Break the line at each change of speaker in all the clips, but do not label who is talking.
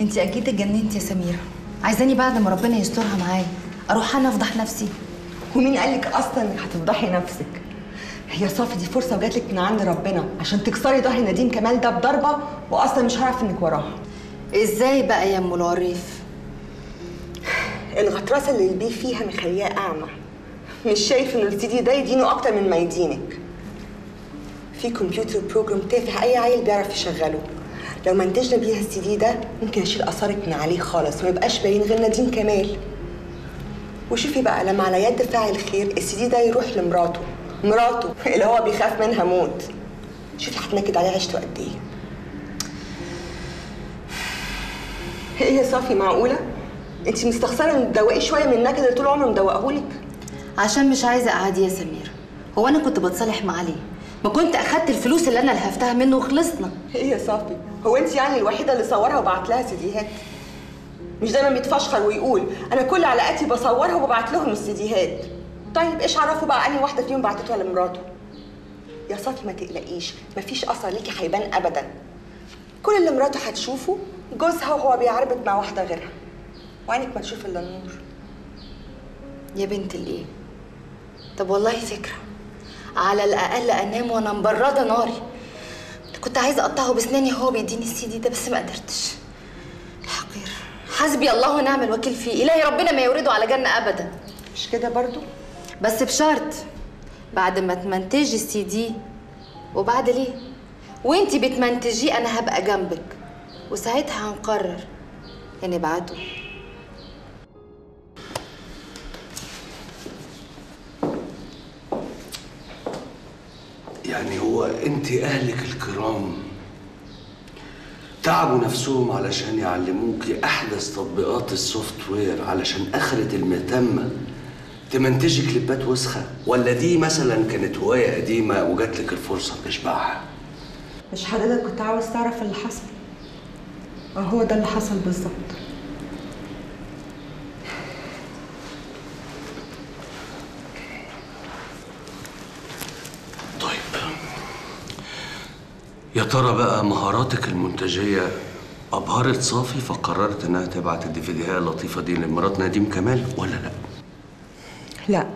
انت أكيد اتجننتي يا سميرة. عايزاني بعد ما ربنا يسترها معايا أروح أنا افضح نفسي؟
ومين قال لك أصلا انك هتفضحي نفسك؟ هي صافي دي فرصة وجات لك من عند ربنا عشان تكسري ظهر نديم كمال ده بضربة واصلا مش هيعرف انك وراها.
إزاي بقى يا أم العريف؟
الغطرسة اللي البيه فيها مخلياه أعمى. مش شايف إن السي دي ده يدينه أكتر من ما يدينك. في computer program تافه أي عيل بيعرف يشغله. لو منتجنا بيها السي دي ده ممكن أشيل آثارك من عليه خالص وما يبقاش باين غير نديم كمال. وشوفي بقى لما على يد فاعل خير السي دي ده يروح لمراته. مراته اللي هو بيخاف منها موت. شوفي هتنكد عليه عيشته قد إيه. إيه يا صافي معقولة؟ انت مستخسرة ان تدوقي شوية من النكد اللي طول عمره مدوقهولك
عشان مش عايزة اقعدي يا سميره هو أنا كنت بتصالح معاه ليه ما كنت أخدت الفلوس اللي أنا لهفتها منه وخلصنا.
إيه يا صافي؟ هو أنت يعني الوحيدة اللي صورها وبعت لها سيديهات؟ مش دايما بيتفشخر ويقول أنا كل علاقاتي بصورها وببعت لهم السيديهات. طيب إيش عرفوا بقى أنهي واحدة فيهم بعتتها لمراته؟ يا صافي ما تقلقيش مفيش أثر ليكي هيبان ابدا. كل اللي مراته هتشوفه جوزها وهو بيعربط مع واحدة غيرها. وعينك ما تشوف إلا النور.
يا بنت الإيه؟ طب والله فكرة. على الأقل أنام وأنا مبرده ناري. كنت عايزة أقطعه بسناني وهو بيديني السي دي ده بس ما قدرتش. الحقير. حسبي الله ونعم الوكيل فيه. إلهي ربنا ما يورده على جنة ابدا.
مش كده برضو؟
بس بشرط بعد ما تمنتجي السي دي وبعد ليه؟ وإنتي بتمنتجيه أنا هبقى جنبك. وساعتها هنقرر يا نبعته
يعني هو انت اهلك الكرام. تعبوا نفسهم علشان يعلموكي أحدث تطبيقات السوفت وير علشان أخرة المتمة تمنتجي كليبات وسخة ولا دي مثلا كانت هواية قديمة وجات لك الفرصة تشبعها؟
مش حضرتك كنت عاوز تعرف اللي حصل؟ آه هو ده اللي حصل بالظبط.
يا ترى بقى مهاراتك المنتجية أبهرت صافي فقررت إنها تبعت الديفيديهات اللطيفة دي لمرات نديم كمال ولا لأ؟
لا.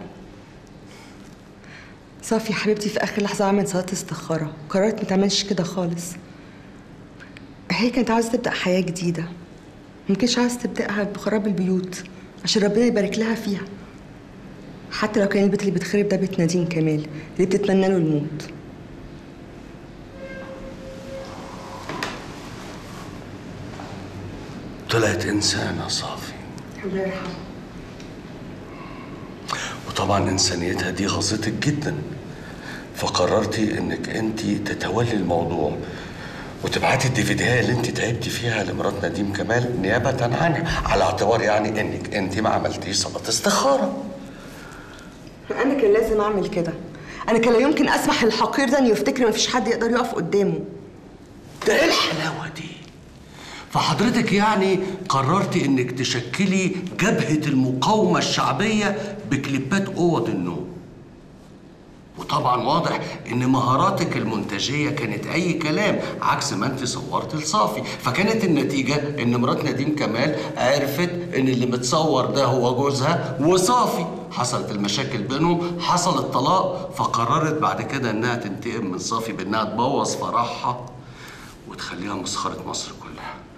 صافي حبيبتي في آخر لحظة عملت صلاة استخارة. قررت ما تعملش كده خالص. هي كانت عاوزة تبدأ حياة جديدة. ما كانتش عاوزة تبدأها بخراب البيوت عشان ربنا يبارك لها فيها. حتى لو كان البيت اللي بتخرب ده بيت نادين كمال اللي بتتمنى له الموت.
طلعت إنسانة صافي
الله يرحمه.
وطبعا إنسانيتها دي غصتك جدا. فقررتي إنك أنت تتولي الموضوع وتبعتي الديفيديات اللي أنت تعبتي فيها لمرات نديم كمال نيابة عنها على اعتبار يعني إنك أنت ما عملتيش صلاة استخارة.
أنا كان لازم أعمل كده. أنا كان لا يمكن أسمح للحقير ده إنه يفتكر ما فيش حد يقدر يقف قدامه.
ده إيه الحلاوة دي؟ فحضرتك يعني قررتي إنك تشكلي جبهة المقاومة الشعبية بكليبات أوض النوم. وطبعا واضح إن مهاراتك المنتجية كانت أي كلام عكس ما أنت صورت لصافي. فكانت النتيجة إن مرات نديم كمال عرفت إن اللي متصور ده هو جوزها وصافي. حصلت المشاكل بينهم حصل الطلاق فقررت بعد كده إنها تنتقم من صافي بإنها تبوظ فرحها وتخليها مسخرة مصر كلها.